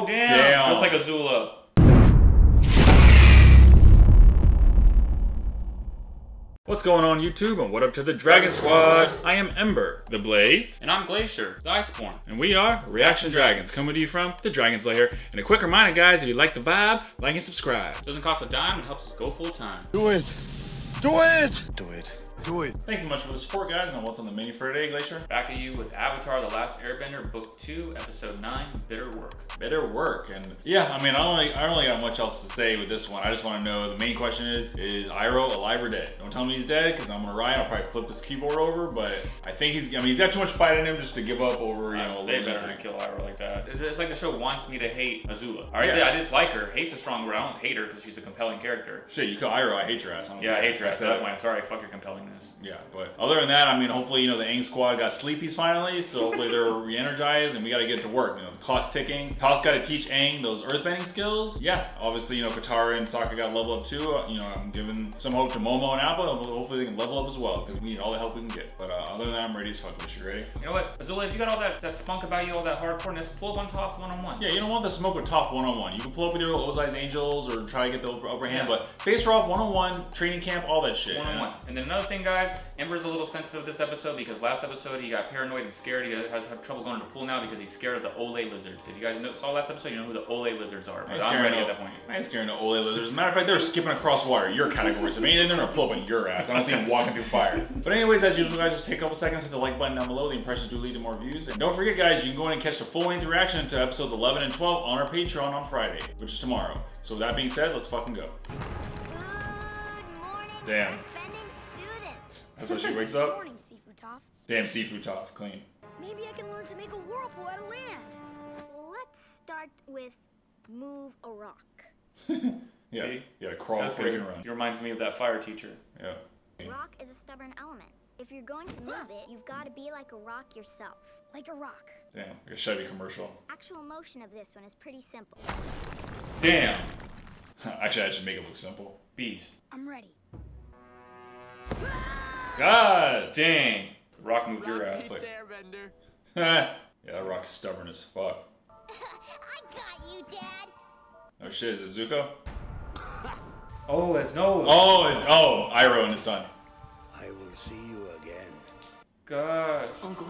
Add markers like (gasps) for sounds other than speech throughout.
Oh, damn. Damn. Looks like Azula. What's going on YouTube and what up to the Dragon Squad? I am Ember, the Blaze, And I'm Glacier, the Iceborn. and we are Reaction Dragonz, coming to you from the Dragon's Lair. And a quick reminder, guys, if you like the vibe, like and subscribe. Doesn't cost a dime and helps us go full time. Do it! Do it! Do it. Do it. Thanks so much for the support, guys. Now, what's on the menu for today, Glacier? Back at you with Avatar The Last Airbender, Book 2, Episode 9, Bitter Work. Bitter work, and yeah, I mean, I don't, really, I don't really got much else to say with this one. I just want to know the main question is: Is Iroh alive or dead? Don't tell me he's dead, because I'm gonna riot. I'll probably flip this keyboard over, but I think he's. I mean, he's got too much fight in him just to give up over, you know. a they little better bit. not kill Iroh like that. It's- It's like the show wants me to hate Azula. Alright, Yeah. I dislike her. Hate's a strong word. I don't hate her because she's a compelling character. Shit, you kill Iroh, I hate your ass. I don't Yeah, I hate your ass. That's said that point. Sorry, fuck your compellingness. Yeah, but other than that, I mean, hopefully, you know, the Aang squad got sleepies finally, so hopefully they're (laughs) re-energized and we gotta get to work. You know, the clock's ticking. Toph gotta teach Aang those earthbending skills. Yeah, obviously, you know, Katara and Sokka got level up too. Uh, you know, I'm giving some hope to Momo and Appa. Hopefully they can level up as well, because we need all the help we can get. But uh, other than that, I'm ready as fuck. Wish you ready? You know what? Azula, if you got all that, that spunk about you, all that hardcoreness, pull up on Toph one on one. Yeah, you don't want the smoke with Toph one-on-one. You can pull up with your Ozai's Angels or try to get the upper hand, Yeah. but face her off one-on-one, training camp, all that shit. One on man. one. And then another thing, guys, Ember's a little sensitive this episode because last episode he got paranoid and scared. He has have trouble going to the pool now because he's scared of the Ole lizards. If you guys know, saw last episode, you know who the Ole lizards are. I But ain't I'm scaring ready no- at that point. I (laughs) ain't of no Ole lizards. As a matter of fact, they're skipping across water. Your category. So maybe they're gonna pull up on your ass. I don't see them walking through fire. But anyways, as usual, guys, just take a couple seconds, hit the like button down below. The impressions do lead to more views. And don't forget, guys, you can go in and catch the full-length reaction to episodes 11 and 12 on our Patreon on Friday, which is tomorrow. So with that being said, let's fucking go. Good morning, Damn. Earthbending students. That's how she wakes up. morning, Sifu Toph. Damn seafood top, clean. Maybe I can learn to make a whirlpool out of land. Let's start with move a rock. (laughs) Yeah, See? yeah, crawl That's before you good. can run. He reminds me of that fire teacher. Yeah. Rock is a stubborn element. If you're going to move it, you've got to be like a rock yourself. Like a rock. Damn, like a Chevy commercial. Actual motion of this one is pretty simple. Damn. (laughs) Actually, I should make it look simple. Beast. I'm ready. God! Dang. Rock moved your ass. like- Airbender. (laughs) yeah, that rock's stubborn as fuck. (laughs) I got you, Dad. Oh shit, is it Zuko? (laughs) Oh, that's no. Oh, it's oh, Iroh and his son. I will see you again. gosh. Uncle,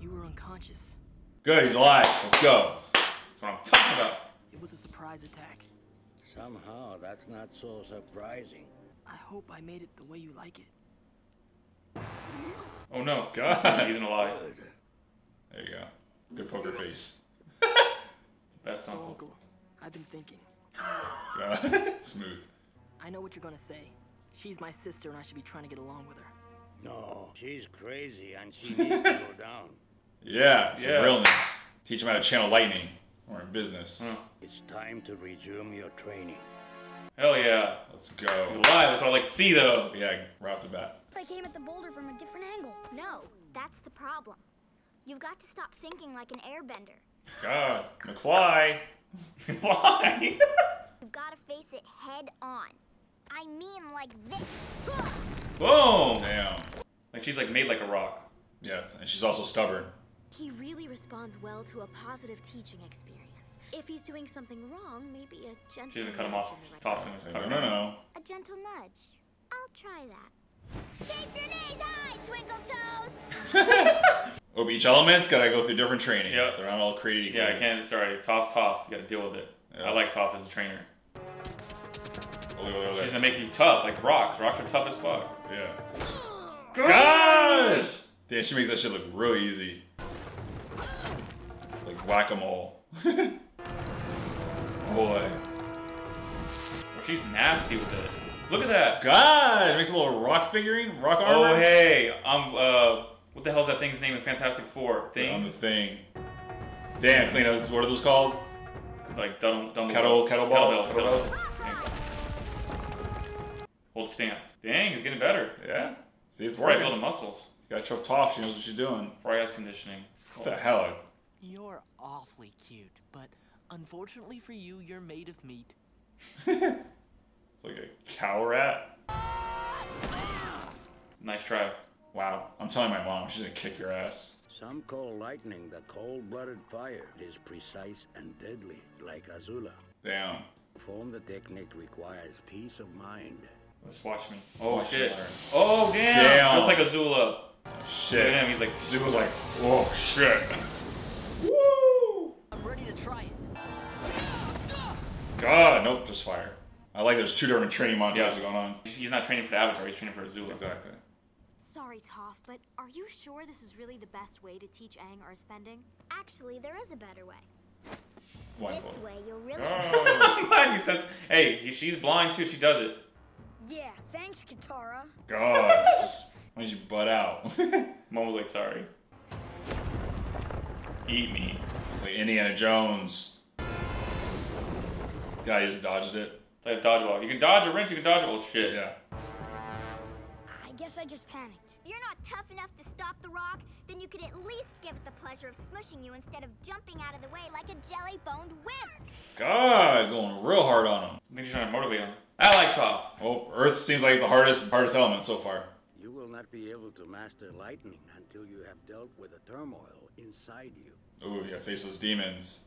you were unconscious. Good, he's alive. Let's go. That's what I'm talking about. It was a surprise attack. Somehow that's not so surprising. I hope I made it the way you like it. Oh no. God. He's an alive. Good. There you go. Good poker face. (laughs) Best So, uncle. Uncle, I've been thinking. (laughs) (laughs) Smooth. I know what you're gonna say. She's my sister and I should be trying to get along with her. No, she's crazy and she needs to go down. Yeah, some Yeah. realness. Teach him how to channel lightning. Or in business. Huh. It's time to resume your training. Hell yeah. Let's go. He's go. alive. That's what I like to see though. Yeah, right off the bat. If I came at the boulder from a different angle. No, that's the problem. You've got to stop thinking like an airbender. God. McFly. (laughs) Why? (laughs) You've got to face it head on. I mean like this. Boom. Damn. Like she's like made like a rock. Yes, and she's also stubborn. He really responds well to a positive teaching experience. If he's doing something wrong, maybe a gentle. She's gonna cut him off. nudge in the Tops him. No, no, no. A gentle nudge. I'll try that. Keep your knees high, twinkle toes. (laughs) Oh, each element's gotta go through different training. Yep. They're not all created equally. Yeah, I can't. Sorry, Toph's tough. You gotta deal with it. Yeah. I like Toph as a trainer. Oh, wait, wait, wait. She's gonna make you tough, like rocks. Rocks are tough as fuck. Yeah. Gosh! Damn, she makes that shit look real easy. It's like whack-a-mole. (laughs) Boy. Well, she's nasty with it. Look at that. God! It makes a little rock figurine, rock armor. Oh hey, I'm uh, what the hell's that thing's name in Fantastic Four? Thing? On the Thing thing. Damn, clean those. What are those called? like dumb, dumb Kettle- kettlebell? kettlebells, Kettlebells? kettlebells. Hold stance. Dang, he's getting better. Yeah. See, it's working. building muscles. Got Chuck Toph. She knows what she's doing. Fry ass conditioning. What the hell? You're awfully cute, but unfortunately for you, you're made of meat. (laughs) It's like a cow rat. Nice try. Wow. I'm telling my mom, she's gonna kick your ass. Some call lightning the cold-blooded fire. It is precise and deadly, like Azula. Damn. Perform the technique requires peace of mind. Just watch me. Oh Watch shit. Oh damn. Damn. Looks like Azula. Oh, shit. him. He's like, Zuko's like, oh, shit. Woo! I'm ready to try it. God, nope, just fire. I like there's two different training montages Yeah. going on. he's not training for the Avatar. He's training for Azula. Exactly. Sorry, Toph, but are you sure this is really the best way to teach Aang earthbending? Actually, there is a better way. One This way, you'll really. Oh, (laughs) Glad he says, hey, she's blind too. She does it. Yeah, thanks, Katara. God. (laughs) Why don't you butt out? it's (laughs) Mom was like, sorry. Eat me. It's like Indiana Jones. Guy just dodged it. It's like a dodgeball. You can dodge a wrench. You can dodge a well shit. Yeah. I guess I just panicked. If you're not tough enough to stop the rock, then you could at least give it the pleasure of smushing you instead of jumping out of the way like a jelly-boned wimp. God, going real hard on him. I think she's trying to motivate him. I like Toph. Well, Earth seems like the hardest hardest element so far. You will not be able to master lightning until you have dealt with the turmoil inside you. Ooh, you gotta face those demons.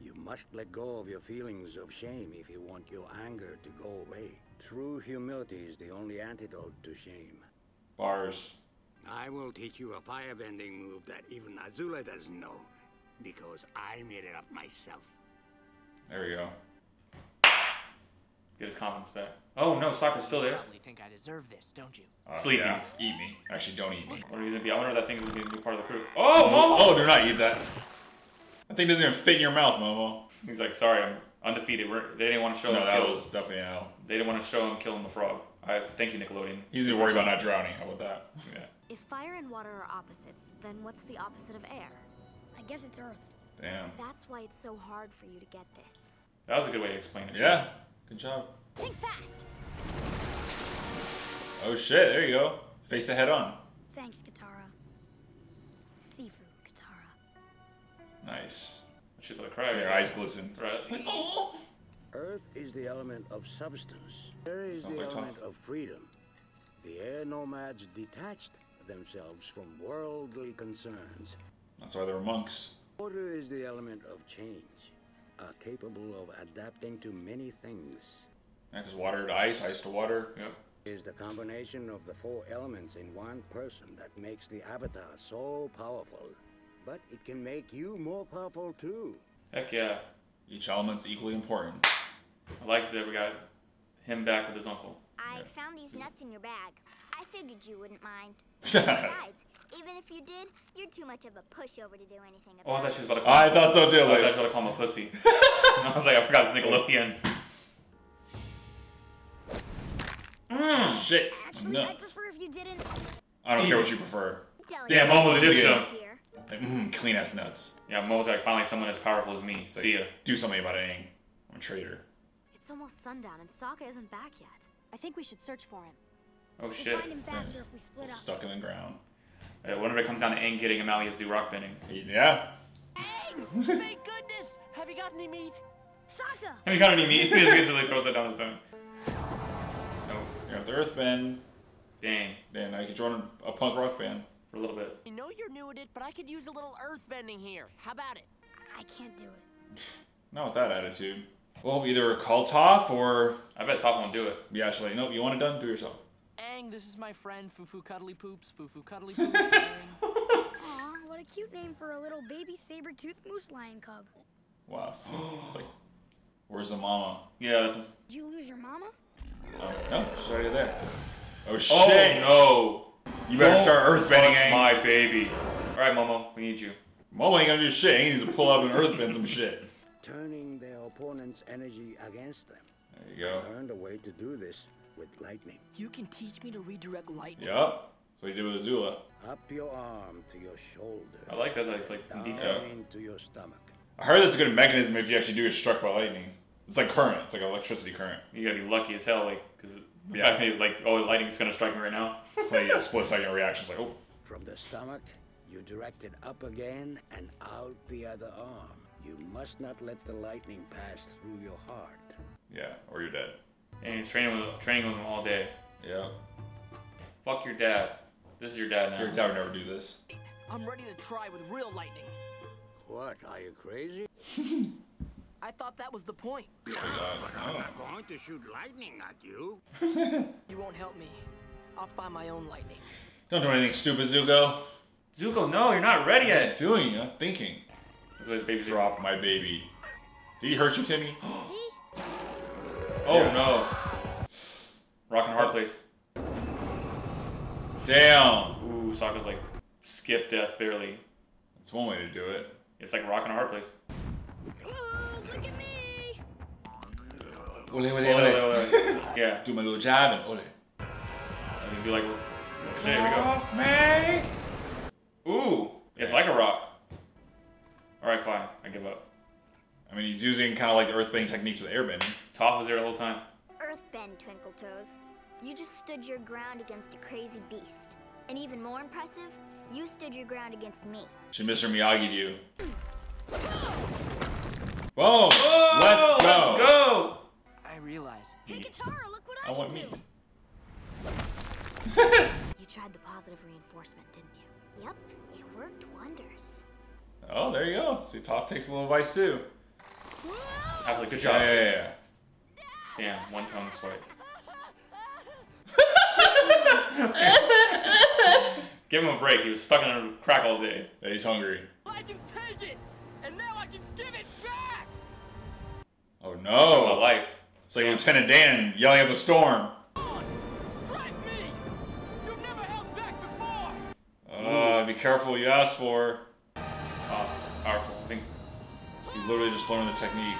You must let go of your feelings of shame if you want your anger to go away. True humility is the only antidote to shame. Bars. I will teach you a firebending move that even Azula doesn't know, because I made it up myself. There we go. Get his confidence back. Oh no, Sokka's still there. You there. probably think I deserve this, don't you? Uh, Sleepies. yeah, Eat me. Actually, don't eat me. What reason be? I wonder if that thing's gonna be part of the crew. Oh, Oh, Momo! oh, do not eat that. That thing doesn't even fit in your mouth, Momo. He's like, sorry, I'm undefeated. We're, they didn't want to show No, him that kill. was definitely an L. They didn't want to show him killing the frog. I thank you, Nickelodeon. He's gonna worry about not drowning. How about that? Yeah. If fire and water are opposites, then what's the opposite of air? I guess it's Earth. Damn. That's why it's so hard for you to get this. That was a good way to explain it. too. Yeah. Good job. Think fast! Oh shit, there you go. Face the head on. Thanks, Katara. Nice. She let it cry. Your eyes glistened. Right. (laughs) Earth is the element of substance. Air is Sounds the like element tough. of freedom. The air nomads detached themselves from worldly concerns. That's why they were monks. Water is the element of change, are capable of adapting to many things. Yeah, because water to ice, ice to water. Yep. Is the combination of the four elements in one person that makes the avatar so powerful. But it can make you more powerful too. Heck yeah. Each element's equally important. I like that we got him back with his uncle. I found these nuts in your bag. I figured you wouldn't mind. (laughs) Besides, even if you did, you're too much of a pushover to do anything Oh, I about thought it. she was about to call I him. thought so too. I thought she Like, was about to call him a pussy. (laughs) I was like, I forgot it's Nickelodeon. Mm. shit. Actually, I Nuts. prefer if you didn't. I don't care what you prefer. Damn, almost Momo's ditched him. Here. Like, mm, clean ass nuts. Yeah, Mo's like finally someone as powerful as me. It's like, See ya. Do something about it, Aang. I'm a traitor. It's almost sundown and Sokka isn't back yet. I think we should search for him. Oh We'll shit. find him faster if we split up. Stuck in the ground. I wonder if it comes down to Aang getting him out. He has to do rock bending. Yeah. Aang! (laughs) Thank goodness! Have you got any meat? Sokka! Have you got any meat? (laughs) he just instantly throws that down his tongue. No. You got the Earthbend. Dang. Then I could join a punk rock band. For a little bit. I know you're new at it, but I could use a little earth bending here. How about it? I can't do it. (sighs) Not with that attitude. Well, either call Toph or I bet Toph won't do it. be actually, nope, you want it done? Do it yourself. Aang, this is my friend Fufu Cuddly Poops. Fufu Cuddly (laughs) Poops. Aang. Aw, what a cute name for a little baby saber-toothed moose lion cub. Wow. It's like, (gasps) where's the mama? Yeah, that's. Did you lose your mama? Oh, no, she's already there. Oh, Oh shit. no! You better Don't start earthbending, touch eh? my baby. All right, Momo, we need you. Momo ain't gonna do shit. He needs to pull up and earthbend some shit. Turning their opponent's energy against them. There you go. I Learned a way to do this with lightning. you can teach me to redirect lightning. Yep. That's what he did with Azula. Up your arm to your shoulder. I like that. It's like in Down detail. into your stomach. I heard that's a good mechanism if you actually do get struck by lightning. It's like current. It's like electricity current. You gotta be lucky as hell, like, cause Yeah. yeah, like, oh, lightning's gonna strike me right now. Like a split second reaction. It's like, oh, From the stomach, you direct it up again and out the other arm. You must not let the lightning pass through your heart. yeah, or you're dead. And he's training with training with him all day. Yeah. Fuck your dad. This is your dad now. Your dad would never do this. I'm ready to try with real lightning. What, are you crazy? (laughs) I thought that was the point. But I'm not going to shoot lightning at you. (laughs) You won't help me. I'll find my own lightning. Don't do anything stupid, Zuko. Zuko, no, you're not ready What are yet. you doing? You're not thinking. That's what baby Drop my baby. Did he hurt you, Timmy? (gasps) See? Oh no. Rock and hard place. Damn. Ooh, Sokka's like skip death barely. That's one way to do it. It's like rock and a hard place. Look at me! Ole, ole, Ole, ole, ole. (laughs) Yeah. Do my little jab and ole. I think you like. oh, There we go. me. Ooh, it's like a rock. All right, fine. I give up. I mean, he's using kind of like the earthbending techniques with airbending. Toph was there the whole time. Earthbend, Twinkle Toes. You just stood your ground against a crazy beast. And even more impressive, you stood your ground against me. Should Mr. Miyagi you? Whoa! let's go. Let's go. I realize. Hey, Katara, look what I, I want can meat. Do! You tried the positive reinforcement, didn't you? Yep, it worked wonders. Oh, there you go. See, Toph takes a little advice too. Absolutely, good job. yeah, yeah. yeah. Damn, one tongue swipe. Give him a break. He was stuck in a crack all day. Yeah, he's hungry. I can take it! And now I can give it back! Oh Oh, no! life. It's like Lieutenant Dan yelling at the storm. Be careful what you ask for. Oh, powerful. I think. You literally just learned the technique.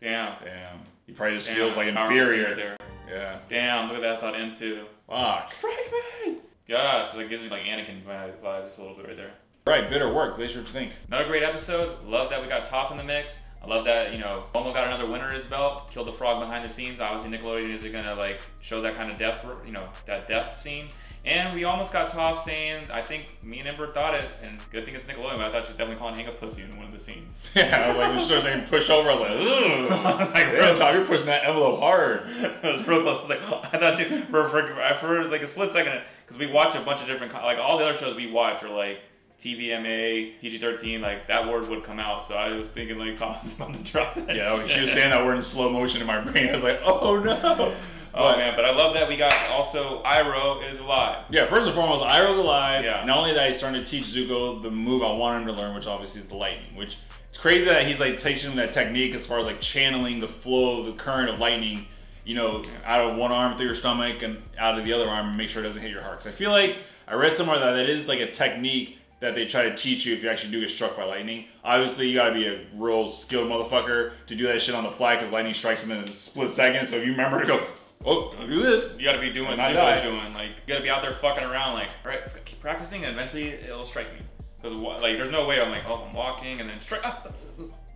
Damn. Damn. He probably just Damn, feels like inferior. right there. Yeah. Damn, look at that. How ends too. Fuck. Strike me! Gosh, that gives me like Anakin vi- vibes a little bit right there. Right, bitter work. Glacier, what you think? Another great episode. Love that we got Toph in the mix. I love that, you know, Momo got another winner in his belt, killed the frog behind the scenes. Obviously, Nickelodeon isn't gonna like show that kind of death, you know, that death scene. And we almost got Toph saying, I think me and Ember thought it, and good thing it's Nickelodeon, but I thought she was definitely calling Aang a pussy in one of the scenes. (laughs) Yeah, I was like, when she started saying push over, I was like, ugh. (laughs) I was like, Damn, Toph, you're pushing that envelope hard. (laughs) it was real close. I was like, I thought she for, for, for like a split second because we watch a bunch of different like all the other shows we watch are like TVMA, PG-13, like that word would come out. So I was thinking like Toph's about to drop that. Yeah, she was saying that word in slow motion in my brain. I was like, oh no. Oh But- man, but I love that we got also Iroh is alive. Yeah, first and foremost, Iroh's alive. Yeah. Not only that, he's starting to teach Zuko the move I want him to learn, which obviously is the lightning. Which it's crazy that he's like teaching him that technique as far as like channeling the flow of the current of lightning, you know, out of one arm through your stomach and out of the other arm and make sure it doesn't hit your heart. Because I feel like I read somewhere that that is like a technique that they try to teach you if you actually do get struck by lightning. Obviously, you gotta be a real skilled motherfucker to do that shit on the fly because lightning strikes within a split second. So if you remember to go, oh, don't this. You got to be doing I die. doing. Like you got to be out there fucking around. Like all right, let's keep practicing, and eventually it'll strike me. Because like there's no way I'm like oh I'm walking and then strike. Ah,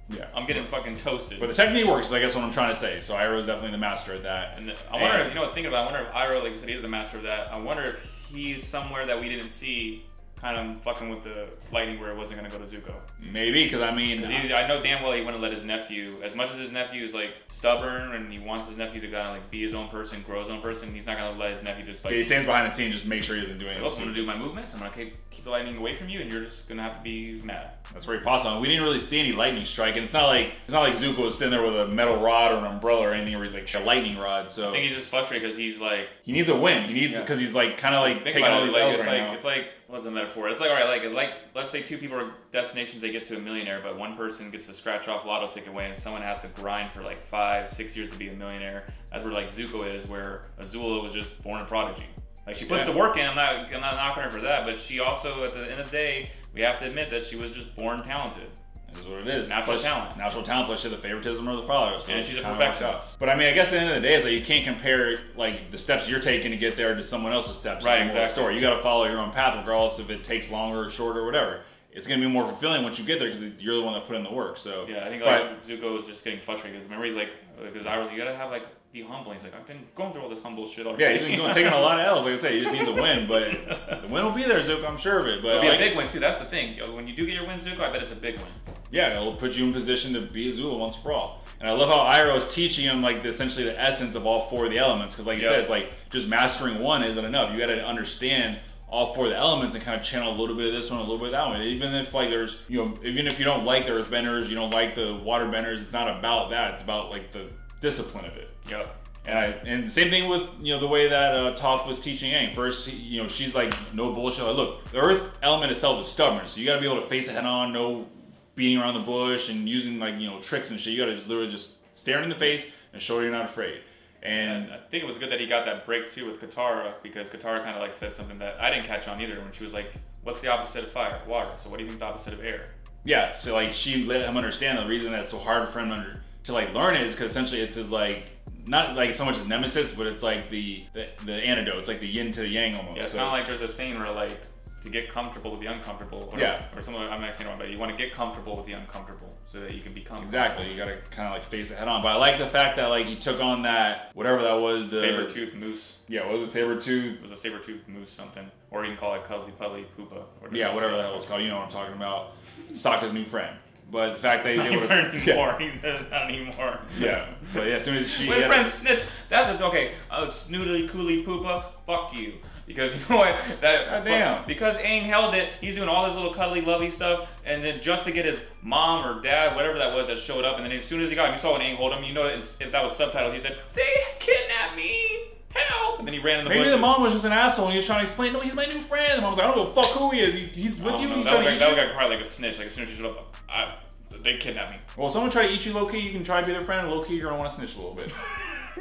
Yeah. I'm getting fucking toasted. But the technique works, I guess what I'm trying to say. So Iroh's definitely the master at that. And I wonder, And- if, you know what, thinking about, it, I wonder if Iroh, like you said, he's the master of that. I wonder if he's somewhere that we didn't see, kind of fucking with the lightning where it wasn't gonna go to Zuko. Maybe, because I mean, 'Cause he, I know damn well he wouldn't let his nephew, as much as his nephew is like stubborn and he wants his nephew to kind of like be his own person, grow his own person, he's not gonna let his nephew just like. he stands behind the scene, just make sure he doesn't do "Look, I'm gonna do my movements. I'm gonna keep, keep the lightning away from you, and you're just gonna have to be mad. That's very possible. We didn't really see any lightning strike, and it's not like it's not like Zuko was sitting there with a metal rod or an umbrella or anything where he's like a lightning rod. So I think he's just frustrated because he's like, he needs a win. He needs Yeah. because he's like kind of like taking all it, these like, it's right like now. it's like what's the metaphor? It's like all right, like like let's say two people are destinations they get to a millionaire, but one person gets to scratch off lotto ticket away, and someone has to grind for like five, six years to be a millionaire. That's where like Zuko is, where Azula was just born a prodigy. Like she puts Yeah. the work in. I'm not I'm not knocking her for that, but she also at the end of the day we have to admit that she was just born talented. This is what it is. Natural Plus- talent. Natural talent plus the favoritism of the father. So And she's a perfectionist. But I mean, I guess at the end of the day, it's like you can't compare like the steps you're taking to get there to someone else's steps. Right, exactly. Story. You got to follow your own path, regardless if it takes longer or shorter or whatever. It's gonna be more fulfilling once you get there because you're the one that put in the work. So Yeah, I think But- like Zuko is just getting frustrated because remember he's like because I was you gotta have like be humble. He's like I've been going through all this humble shit already. Yeah, he's been going, taking a lot of L's. Like I say, he just needs a win, but (laughs) the win will be there, Zuko. I'm sure of it. But It'll be like, a big win too. That's the thing. When you do get your win, Zuko, I bet it's a big win. yeah, it'll put you in position to be Azula once for all. And I love how Iroh is teaching him like the, essentially the essence of all four of the elements. Because like you Yeah. said, it's like just mastering one isn't enough. You got to understand all four of the elements and kind of channel a little bit of this one, a little bit of that one. Even if like there's, you know, even if you don't like the earthbenders, you don't like the waterbenders, it's not about that. It's about like the discipline of it. Yep. And I, and same thing with you know the way that uh, Toph was teaching Aang. First, you know, she's like no bullshit. Like, look, the Earth element itself is stubborn, so you got to be able to face it head on, no beating around the bush and using like you know tricks and shit. You got to just literally just stare in the face and show you're not afraid. And And I think it was good that he got that break too with Katara because Katara kind of like said something that I didn't catch on either when she was like, "What's the opposite of fire? Water. So what do you think the opposite of air?" Yeah, so like she let him understand the reason that's so hard for him under, to like learn it is because essentially it's his like not like so much his nemesis, but it's like the the, the antidote. It's like the yin to the yang almost. Yeah, it's So- kind of like there's a saying where like to get comfortable with the uncomfortable. Or, Yeah. Or something. I'm not saying wrong, but you want to get comfortable with the uncomfortable so that you can become Exactly, you gotta kind of like face it head on. But I like the fact that like he took on that whatever that was. The, Saber tooth moose. Yeah, what was it? Saber tooth. It was a saber tooth moose something, or you can call it cuddly puddly poopa. Or Yeah, whatever the hell it's called. You know what I'm talking about. Sokka's new friend. But the fact that he's Not able to. anymore. He's not anymore. Yeah. But yeah, as soon as she. My yeah. friend Snitch. That's what's okay. Uh, snoodly cooly poopa. Fuck you. Because (laughs) you know what? That God damn. Because Aang held it, he's doing all this little cuddly lovey stuff, and then just to get his mom or dad, whatever that was, that showed up, and then as soon as he got him, you saw when Aang hold him. You know, if that was subtitles, he said, "They kidnapped me, help!" And then he ran in the Maybe bushes. the mom was just an asshole and he was trying to explain, no, he's my new friend. The mom was like, I don't give a fuck who he is. He, he's with you. know. That would to that you. would probably like a snitch. Like as soon as she showed up, I, they kidnapped me. Well, someone try to eat you low key, you can try to be their friend. Low key, you're gonna want to snitch a little bit. (laughs)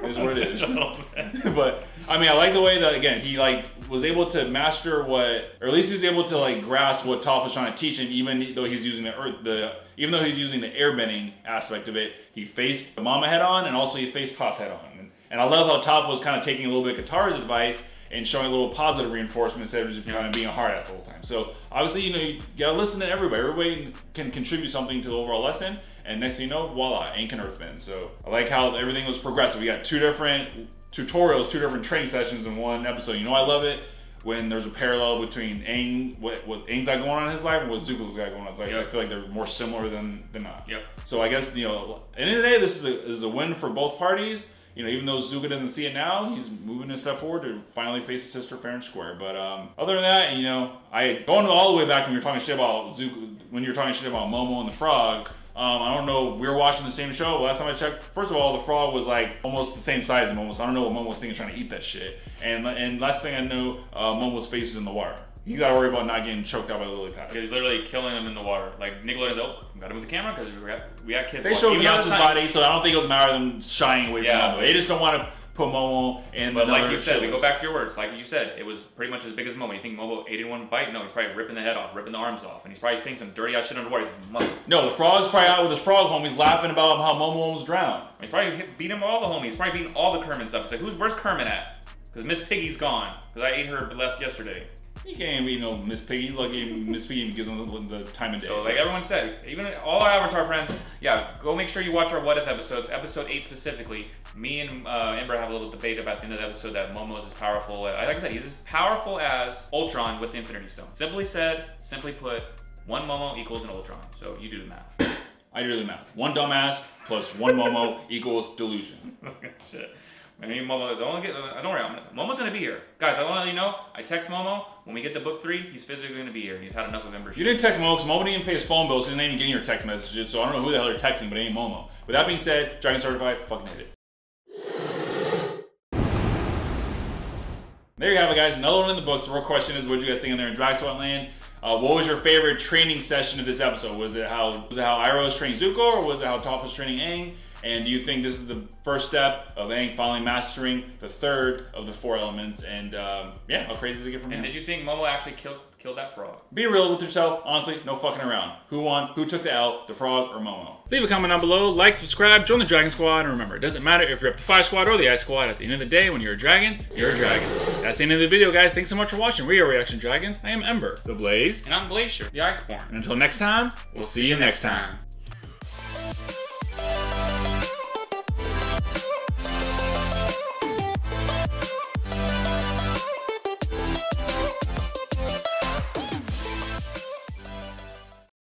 is what it is. (laughs) Oh, bit. (laughs) but I mean, I like the way that again he like was able to master what, or at least he's able to like grasp what Toph was trying to teach him, even though he's using the earth, the even though he's using the airbending aspect of it. He faced the Mama head on, and also he faced Toph head on. And, and I love how Toph was kind of taking a little bit of Katara's advice and showing a little positive reinforcement instead of just kind of being a hard ass the whole time. So obviously, you know, you gotta listen to everybody. Everybody can contribute something to the overall lesson. And next thing you know, voila, Aang can earthbend. So I like how everything was progressive. We got two different tutorials, two different training sessions in one episode. You know, I love it when there's a parallel between Aang, what, what Aang's got going on in his life, and what Zuko's got going on in his life. Yep. I feel like they're more similar than than not. Yep. So I guess you know, at the end of the day, this is a, this is a win for both parties. You know, even though Zuko doesn't see it now, he's moving a step forward to finally face his sister fair and square. But um, other than that, you know, I going all the way back when you're talking shit about Zuko, when you're talking shit about Momo and the frog. Um, I don't know. We were watching the same show. Last time I checked, first of all, the frog was like almost the same size as Momo. So I don't know what Momo was thinking, trying to eat that shit. And and last thing I know, uh, Momo's face is in the water. You got to worry about not getting choked out by the lily pads. He's literally killing him in the water. Like Nickelodeon's, oh, gotta move the camera because we got we got kids. They watching. showed Even though Beyonce's it's body, so I don't think it was a matter of them shying away Yeah. from Momo. They just don't want to put Momo in. But like you said, we go back to your words. Like you said, it was pretty much as big as Momo. You think Momo ate in one bite? No, he's probably ripping the head off, ripping the arms off, and he's probably saying some dirty ass shit underwater. He's mother. No, the frog's probably out with his frog homies laughing about how Momo almost drowned. He's probably hit, beat him all the homies. He's probably beating all the Kermits up. He's like, who's where's Kermit at? Because Miss Piggy's gone. Because I ate her last yesterday. He can't be no Miss Piggy. He's lucky Miss Piggy gives him the, the time of day. So like everyone said, even all our Avatar friends, yeah, go make sure you watch our What If episodes. Episode eight specifically. Me and uh, Ember have a little debate about the end of the episode that Momo is as powerful. Like I said, he's as powerful as Ultron with the Infinity Stone. Simply said, simply put, one Momo equals an Ultron. So you do the math. I do the math. One dumbass plus one Momo (laughs) equals delusion. Shit. I mean, Momo, don't get, don't worry, I'm, Momo's gonna be here. Guys, I wanna let you know, I text Momo, when we get to book three, he's physically gonna be here. And he's had enough of Ember You didn't text Momo because Momo didn't even pay his phone bill, so he didn't even get your text messages. So I don't know who the hell you're texting, but it ain't Momo. With that being said, Dragon Certified, fucking hit it. There you have it, guys. Another one in the books. The real question is, what did you guys think in there in Drag Land? Uh, what was your favorite training session of this episode? Was it how was it how Iroh was training Zuko, or was it how Toph was training Aang? And do you think this is the first step of Aang finally mastering the third of the four elements? And um, yeah, how crazy does it get from And here? did you think Momo actually killed killed that frog? Be real with yourself. Honestly, no fucking around. Who won? Who took the L? The frog or Momo? Leave a comment down below. Like, subscribe, join the Dragon Squad, and remember, it doesn't matter if you're up the Fire Squad or the Ice Squad. At the end of the day, when you're a dragon, you're a dragon. That's the end of the video, guys. Thanks so much for watching. We are Reaction Dragonz. I am Ember, the Blaze, And I'm Glacier, the Iceborn. and until next time, we'll see you next time.